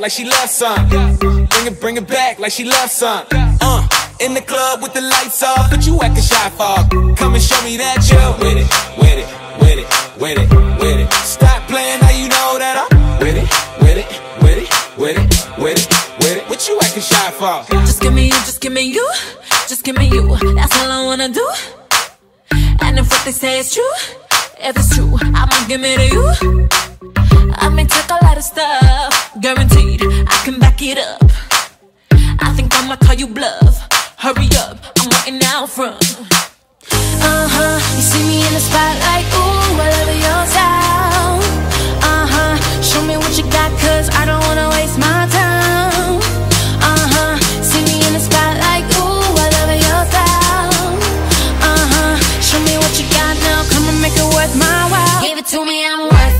like she loves some. Bring it, bring it back like she loves some. Uh, in the club with the lights off, but you acting shy for. Come and show me that you're with it, with it, with it, with it, with it. Stop playing now you know that I'm with it, with it, with it, with it, with it, with it. What you acting shy for? Just give me you, just give me you, just give me you. That's all I wanna do. And if what they say is true, if it's true, I'ma give it to you. I may take a lot of stuff, it up. I think I'ma call you bluff. Hurry up, I'm waiting out front. Uh huh. You see me in the spotlight, ooh, I love your style. Uh huh. Show me what you got, cause I don't wanna waste my time. Uh huh. See me in the spotlight, ooh, I love your style. Uh huh. Show me what you got now, come and make it worth my while. Give it to me, I'm worth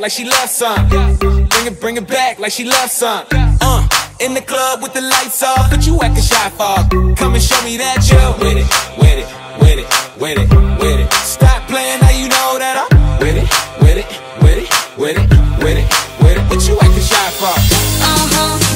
like she loves some. Bring it, bring it back like she loves some. Uh, in the club with the lights off, but you acting shy for. Come and show me that you're with it, with it, with it, with it, with it. Stop playing, now you know that I'm with it, with it, with it, with it, with it, with it. What you acting shy for? Uh huh.